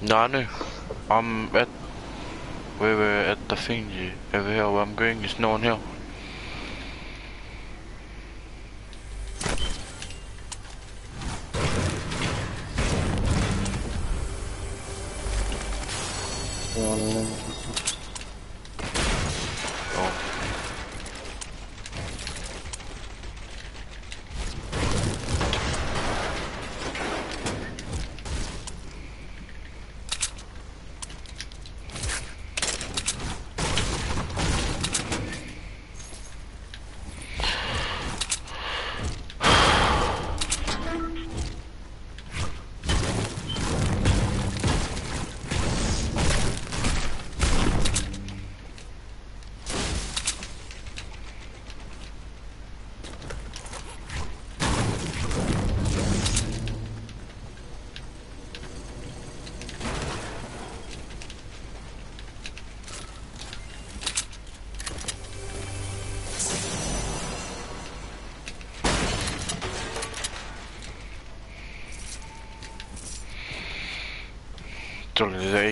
No, I know. I'm at. Where We were at the thingy over here where I'm going. There's no one here.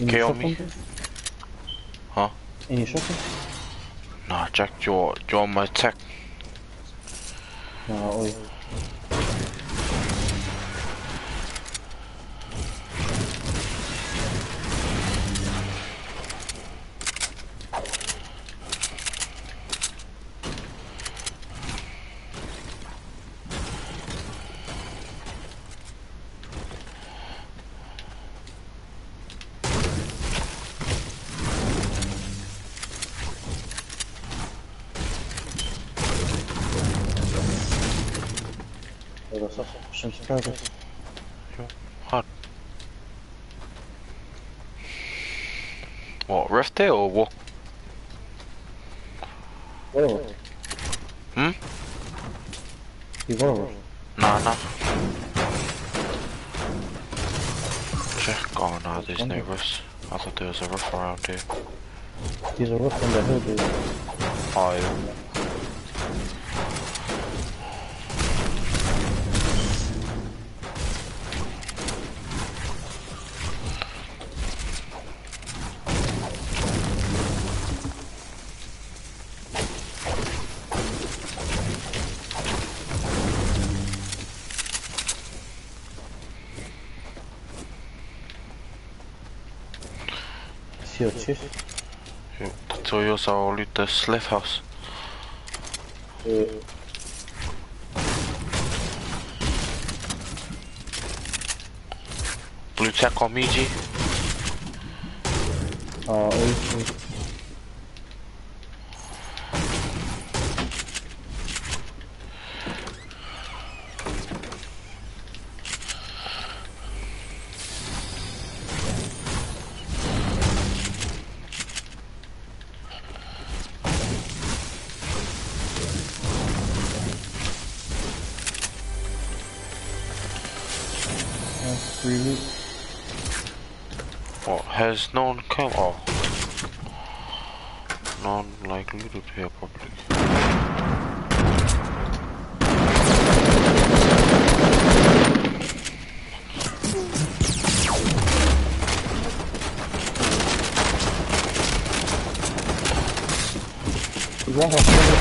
Dylan, is there AK me? Huh? Any shotgun? Nah, Jack, you're, you're my tech. No, See your chest? Yeah, To yours are only the slave What, has no one come? Oh. No one, like, looted here properly. One hospital.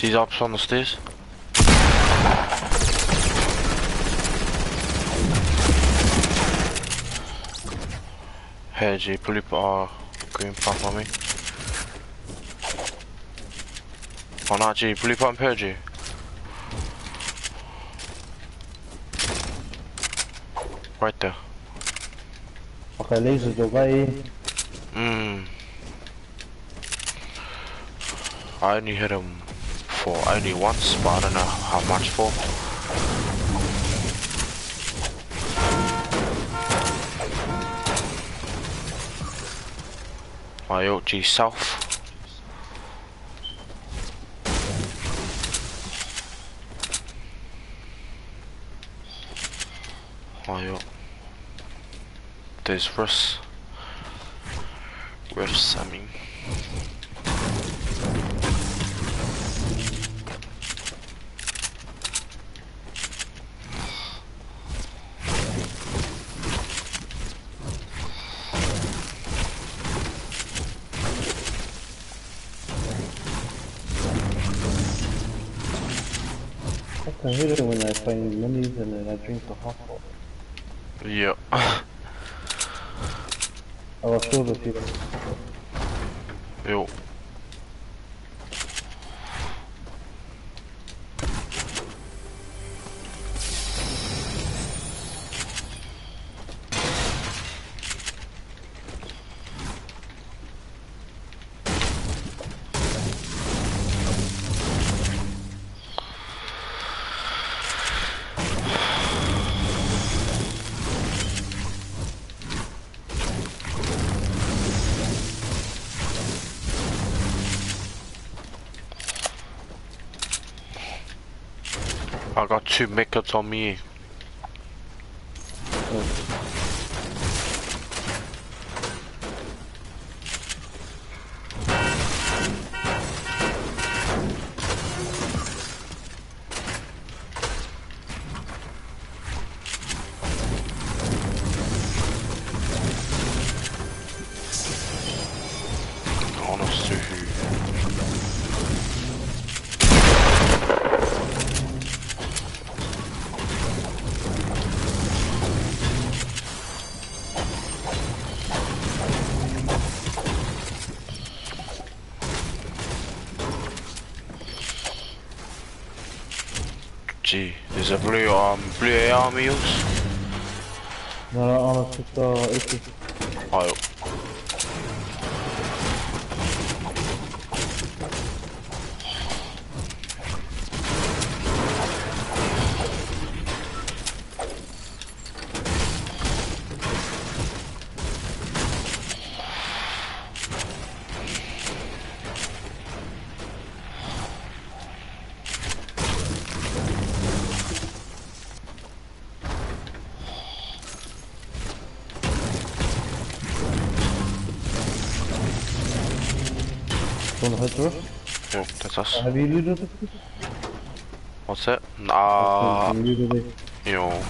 These ops on the stairs. Hey G, pull our green pump on me. Oh no G, pull up on here G. Right there. Ok, laser jogar aí. Mmm. I only hit him for only once, but I don't know how much for. My OG South. O- There's Russ. Russ, I mean. I hit it when I find minis and then I drink the hot water. Yeah. I will the people. Jo. Two makeups on me. Blue AR meals. No, no, I'll take the Wanna head to it? that's us. Have you looted it? What's it? Nah, yo.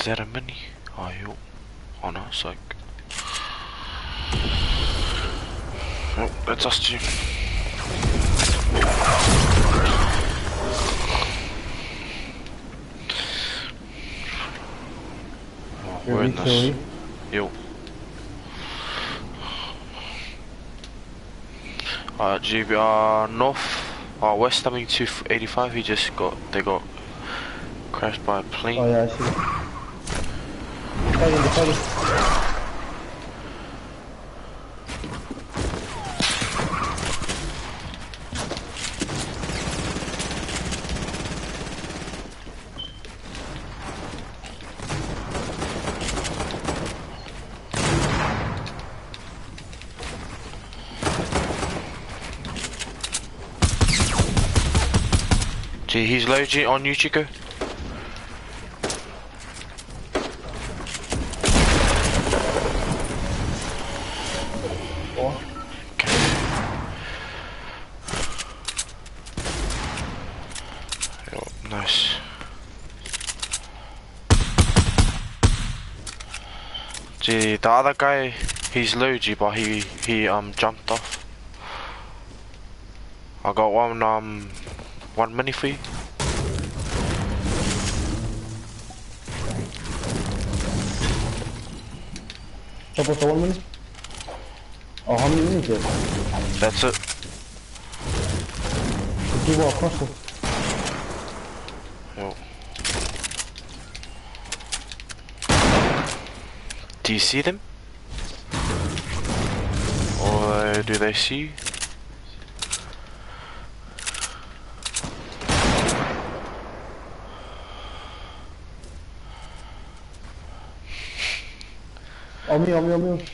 Is that a mini? Oh, yo. Oh no, it's like. Oh, that's us two. Oh, we're in Very this. sorry. Yo. Uh, GB, uh, north, uh, west, I mean, 285, he just got, they got crashed by a plane. Oh yeah, I see. He's low on you, Chico. Oh, nice. Gee, the other guy, he's G, but he he um jumped off. I got one um one mini for you. Top of the one minute? Oh, how many minutes there? That's it. More across it. Yo. Do you see them? Or do they see you? On me, on me, on me.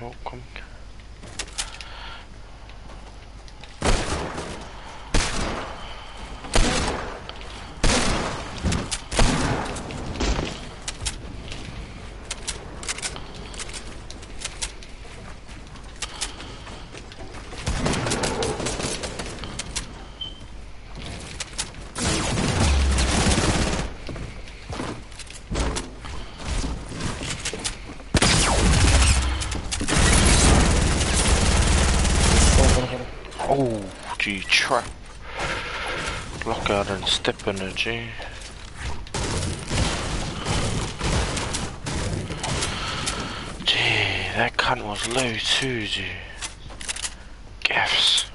Oh, come. Oh, gee, trap. Lock out and step energy. gee. That cunt was low too, gee. Gaffs.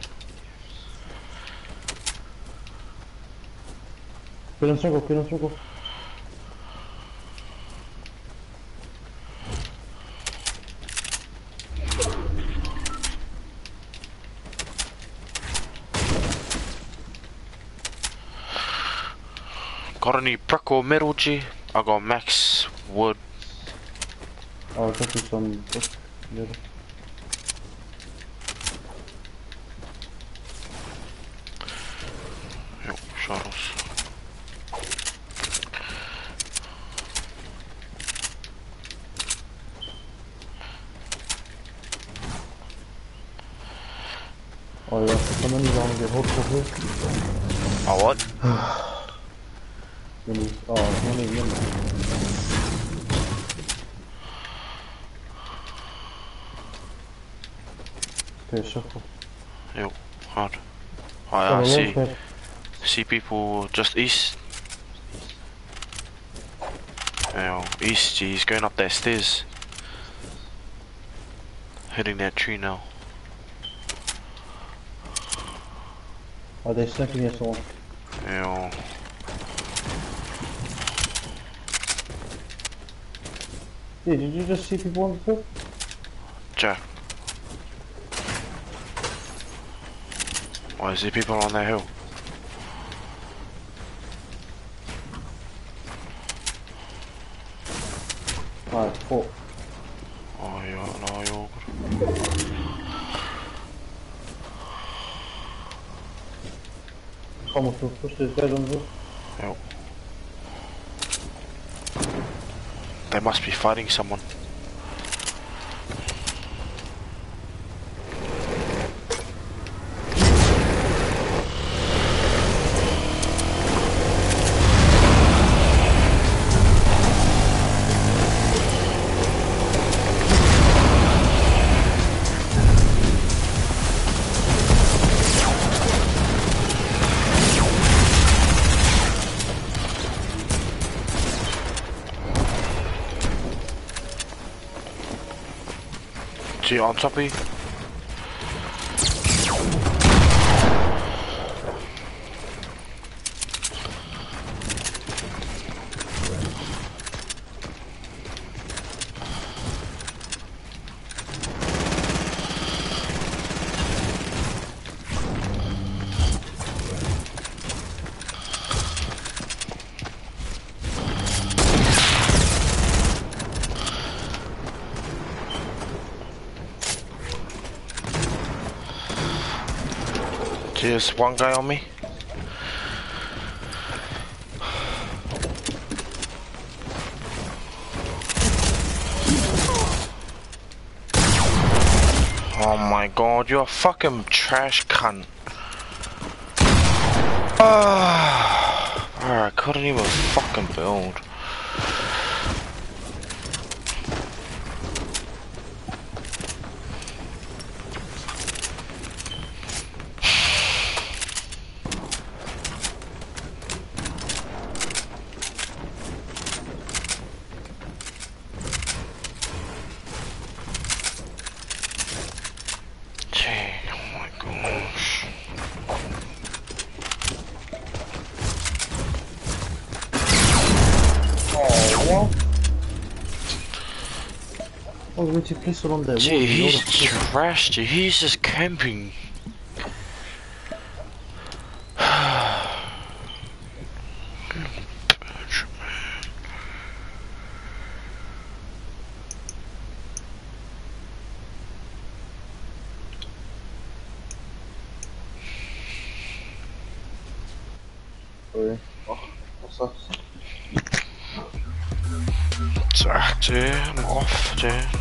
Kill in circle, kill in circle. Got any metal, G? I got max wood. I'll drop you some book. Little. Yo, shuttles. Oh yeah, somebody's gonna get hooked for this. Oh, what? Then he's, oh, one of them. Okay, shuffle. Yo, hard. Oh, Oh, I see. See people just east. Yo, east. He's going up that stairs. Hitting that tree now. Are they sniping us someone? Yo. Yeah, did you just see people on the field? Jack. Why is there people on that hill? Alright, four. Oh, yeah, no, you're good. Come on, push this guy on the roof. They must be fighting someone. Gee, on top Just one guy on me. Oh my god, you're a fucking trash cunt. Ah, bro, I couldn't even fucking build. Oh, wait, you placed it on there. Gee, he's trash, gee, he's just camping. Sorry. Oh, what's up? Zack, gee, I'm off, gee.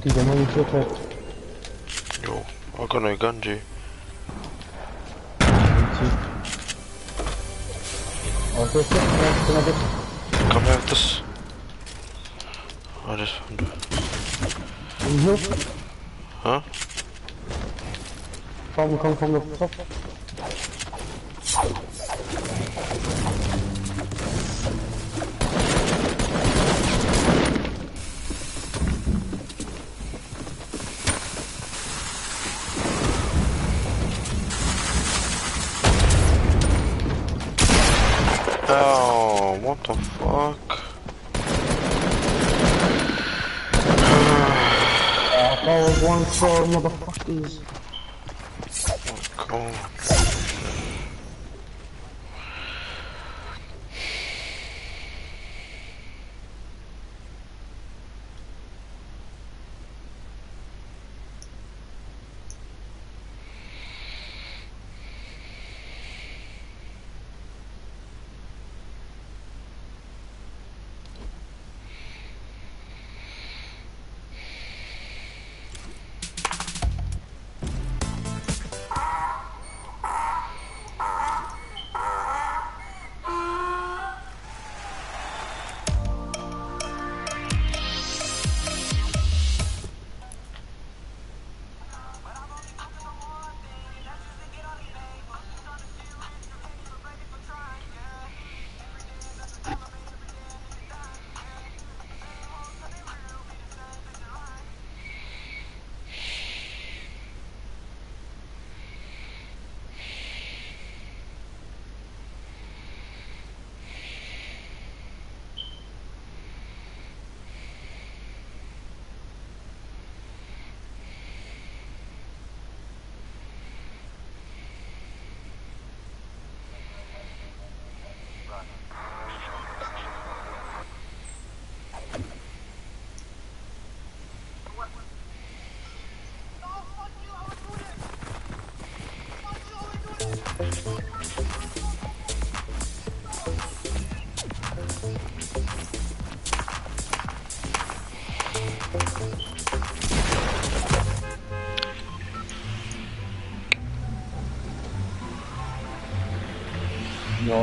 Fuck you, I'm only shit left. Yo, I got no gun, G. Oh, so shit, can I, can I get Come here with this. I just found it. Huh? Come, come the Ya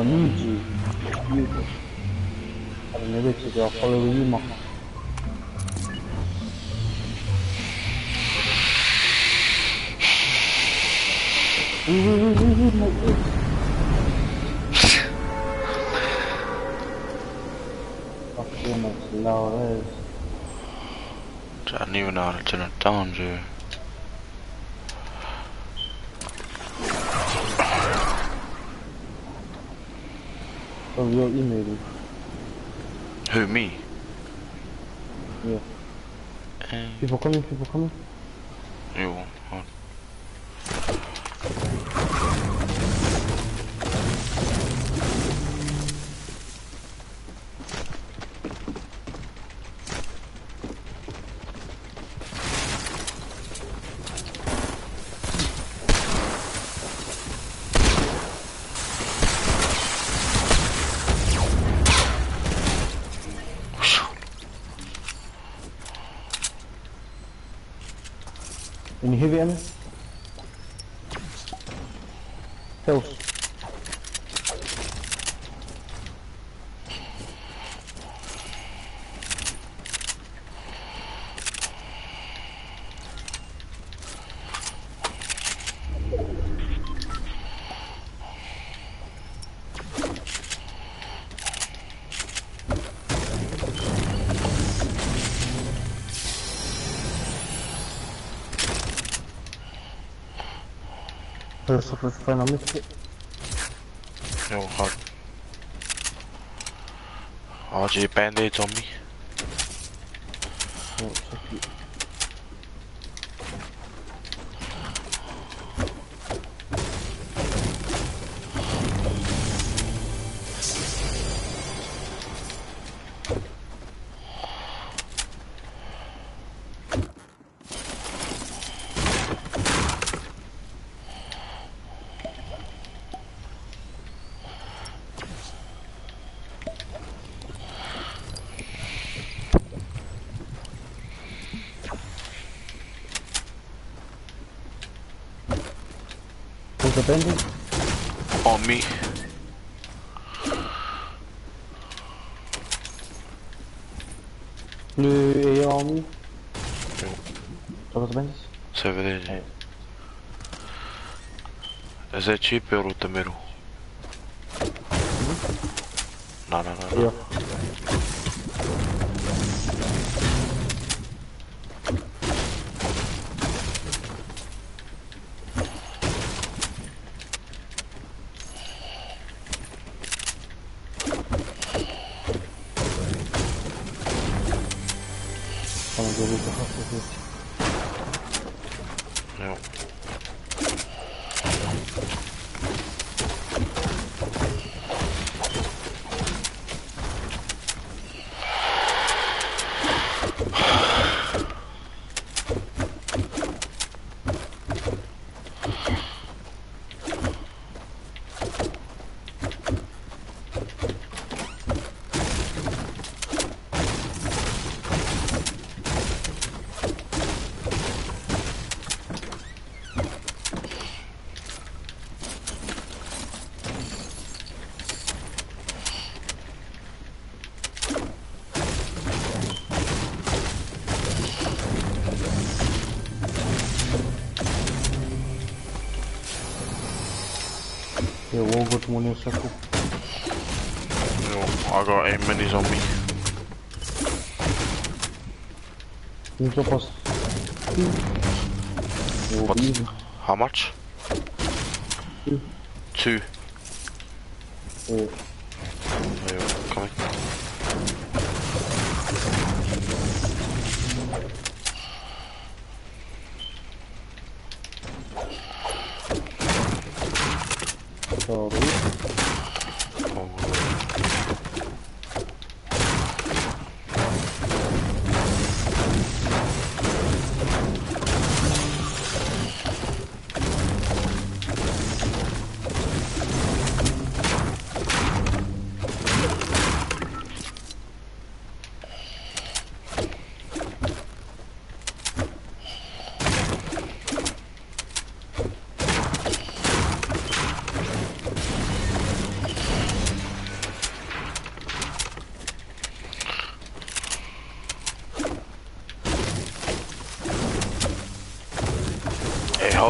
ne mi diyor? Ne bekliyor? Kalıbı yiyeyim loud I didn't even know how to turn it down, G. So your email Who, me? Yeah. Eh, People coming, people coming. yo, There's a friend on this. Yo, hard. Oh, gee, band-aids on me. landing. On me. Le A on me. Todos tá bens? Severely. Is that é cheap or Tamiru? Uhum. Não, Alors. Go to one circle. Jo. I got eight minis on me. You drop us. What? How much? Two. Two.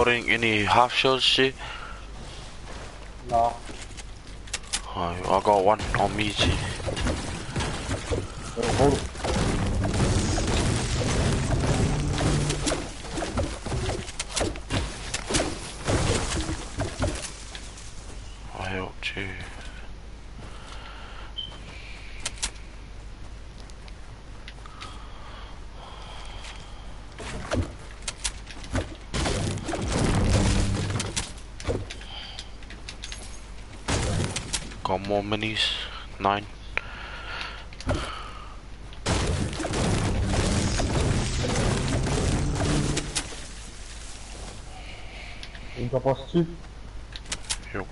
Hey, holding any half shield shit? no. Oh, I got one on me, G. Uh, hold it. I helped you. Got more minis. Nine. Drop us two. Yo.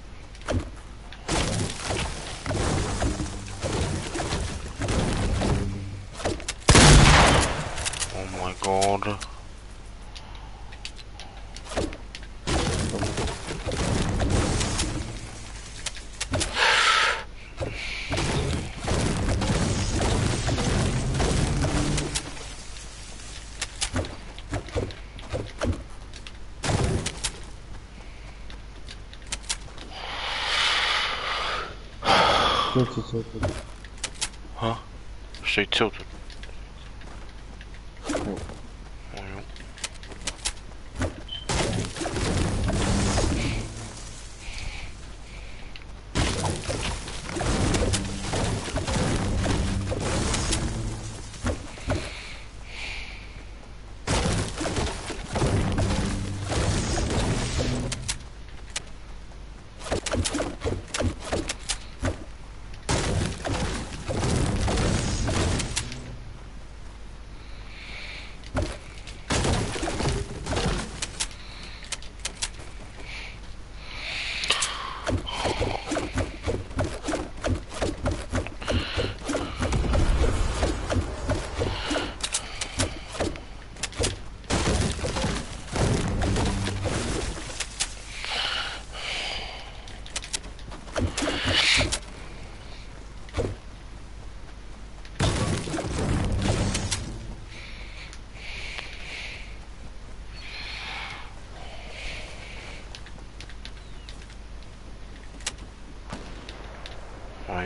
Oh my god. Guilty circle. Huh? Straight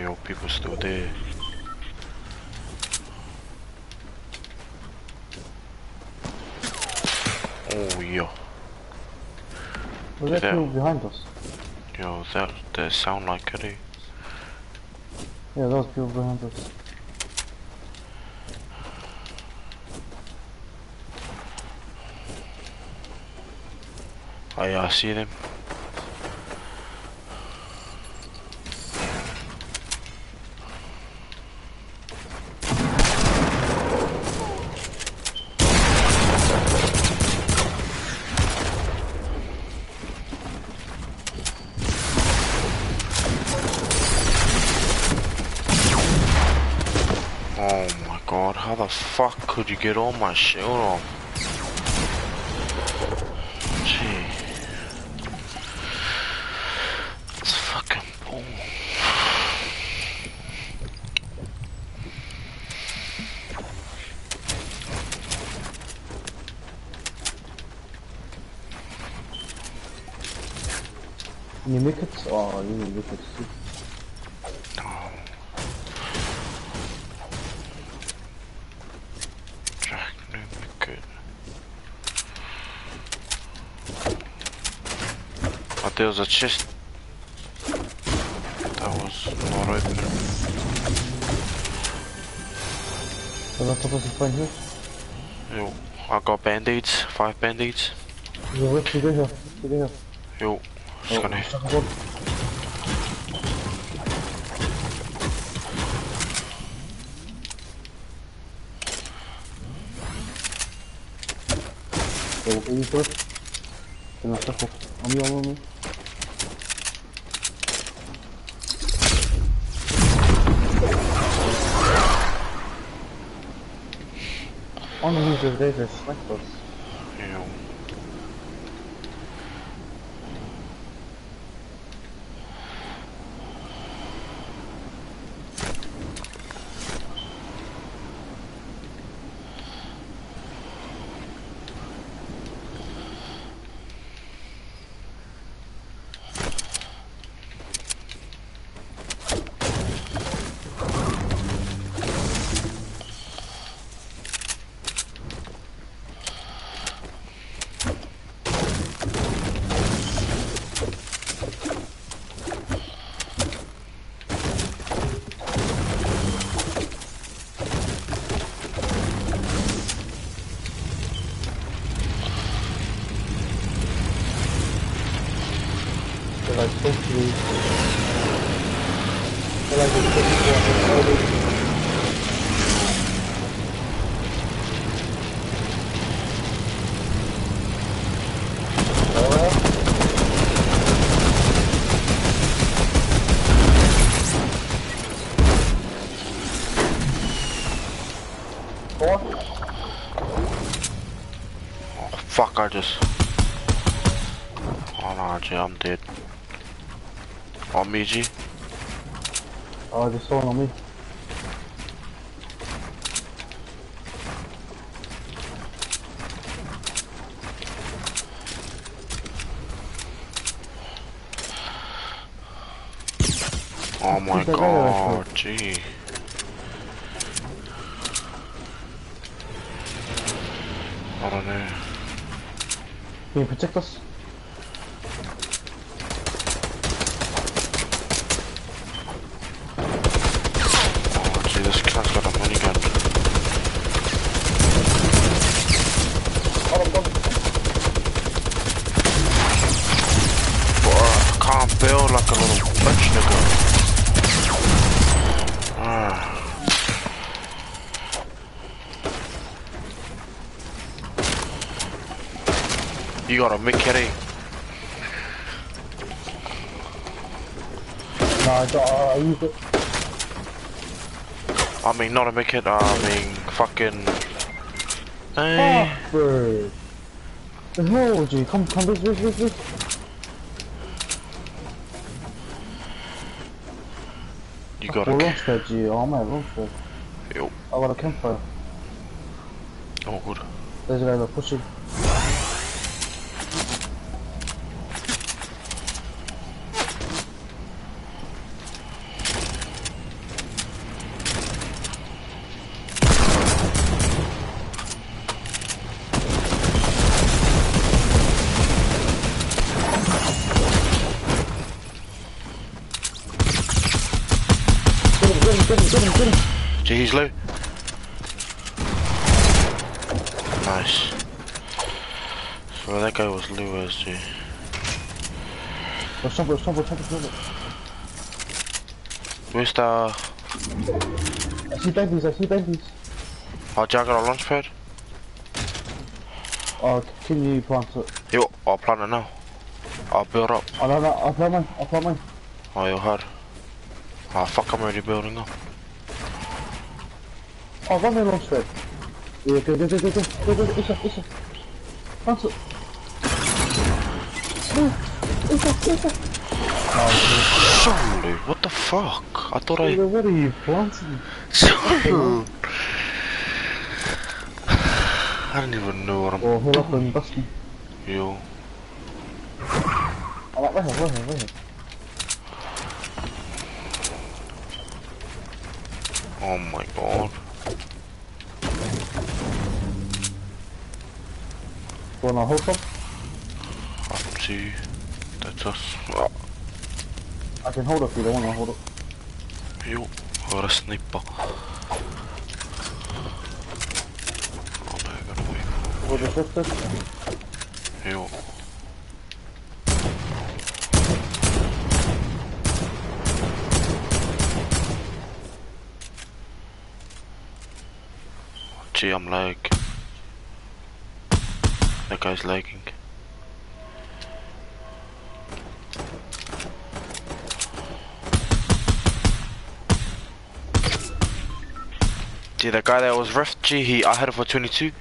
your people still there. Oh, yeah. Was that people behind us? Yo, that, that sound like it, eh? Yeah, those people behind us. Yeah, I see them. Oh my god, how the fuck could you get all my shield off? Gee. It's fucking bull. You make it? Oh, you make it. No. Jack, no, good there's a chest that was not open. Was I supposed to find here? Yo, I got band-aids, five band-aids. Yo, you go here, you go here. Yo, just oh, gonna... Go. Oh, Yo, are? Can I circle? On me, on on me. There's snipers. Yo. They're like supposed like supposed to be. Four? Oh, fuck, I just... Oh no, I'm dead. On me, G. Oh, on me. Oh my god, that guy I god, G. I don't know. Can you protect us? Oh, gee, this cat's got a minigun. Oh, I'm done. Boy, I can't build like a little bitch, nigga. Ah. You got a Mickey. Nah, I, don't, uh, I used it. I mean, not a Mickey, uh, I mean, fucking. Hey. Fuck, bro. The hell, G? Come, come, this, this, this, this. You got Well, a. pad, G. Oh, my pad. Yo. I got a campfire. Oh, good. There's a guy that pushing. Oh, somewhere, somewhere, somewhere, somewhere. Where's the... I see babies, I see babies. Oh, Jack got a launch pad? Oh, can you plant it? Yo, I'll plant it now. I'll build up. Oh, no, no, I'll plant mine, I'll plant mine. Oh, you hard. Oh, fuck, I'm already building up. Oh, run my launch pad. Yeah, go, go, go, go, go, go, go, go, Isha, Isha. Plant inside. Oh, what the fuck? I thought I. What are you planting? Son. I don't even know what I'm oh, doing. Up Yo. Oh. Oh my god. Wanna hook up? Up to you. Us. Oh, I can hold if you don't wanna hold it. yo. I got a sniper. Oh no, I gotta wait. With the sisters. Yo. Gee, I'm like... That guy's lagging. Gee, that guy that was ref, gee, he, I had it for 22.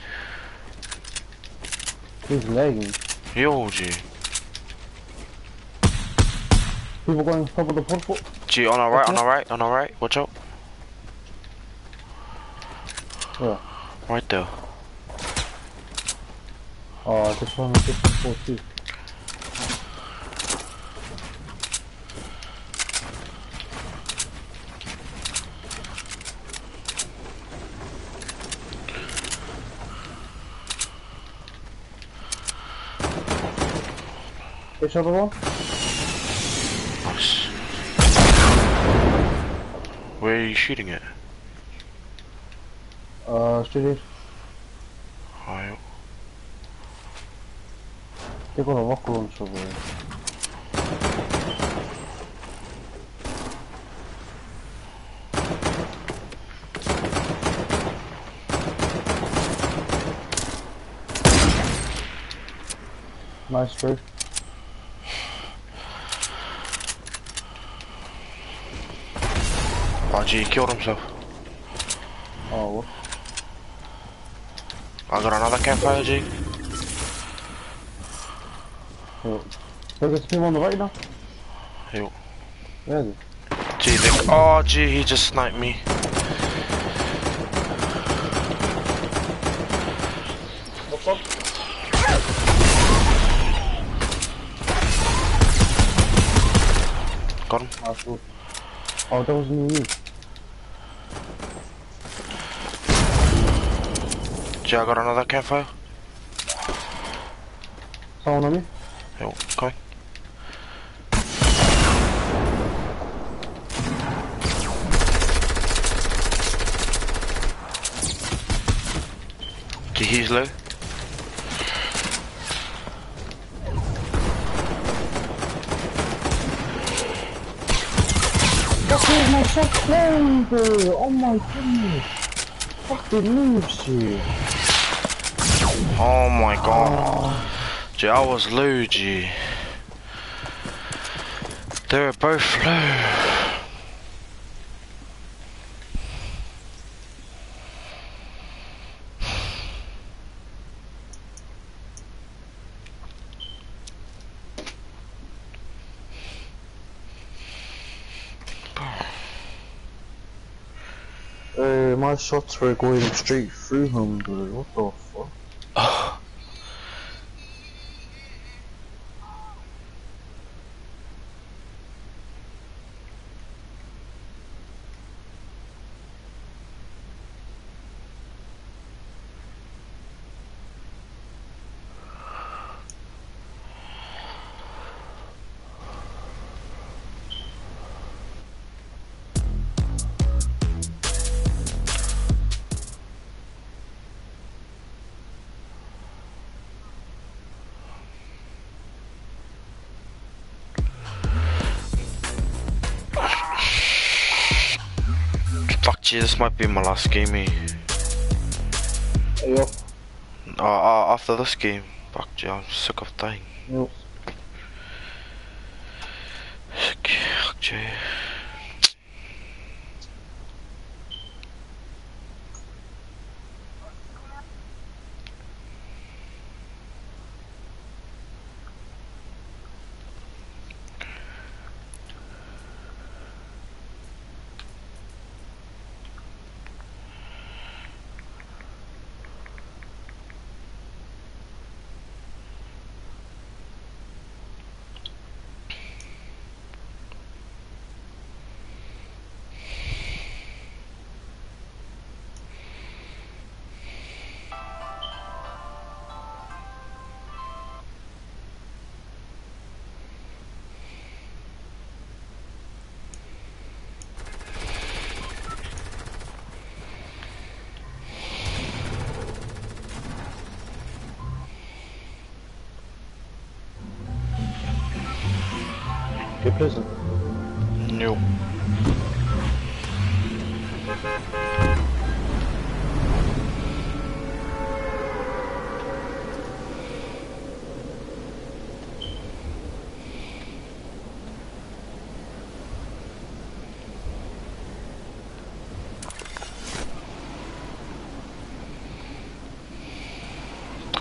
He's lagging. Yo, gee. People going top of the purple. Gee, on our right, on Okay. our right, on our right. Watch out. Yeah. Right there. Oh, this one is this one for too. Which other one? Nice. Where are you shooting at? Uh, straight Alright. They got a rock launcher there. Nice bro. Oh, he killed himself. Oh, what? I got another campfire, G. Yo. There's a team on the right now. Yo. Where is it? Gee, they, oh, gee, he just sniped me. What's up? Got him. Ah. Oh, that was me. I got another campfire. Someone on me? Coming. Gee, he's low. Where's my shot playing, bro. Oh my goodness. Fucking moves, G. Oh my god. Gee, I was low, G. They were both low. Uh, my shots were going straight through him, dude. What the Gee, this might be my last game. eh? Yo, Uh, uh, after this game, fuck, gee, I'm sick of dying. yo. Sick, fuck, gee.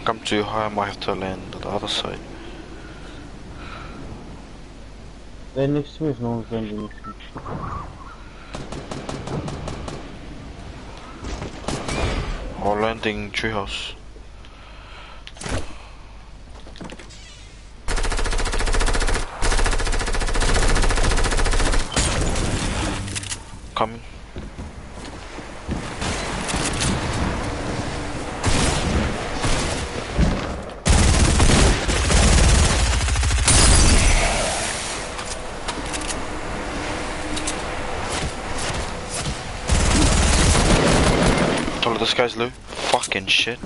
I'm too high, I might have to land on the other side. They're next to me if no one's landing next to me. Or landing treehouse. Coming. Told her this guy's low. Fucking shit.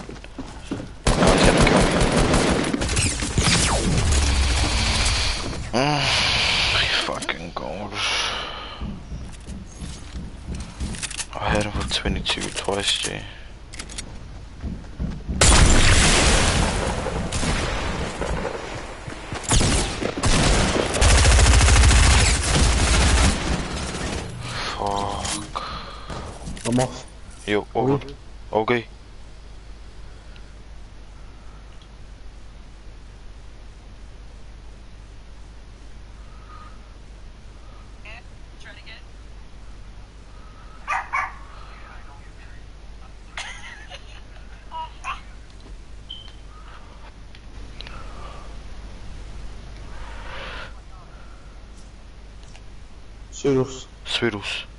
Cyrus. Cyrus.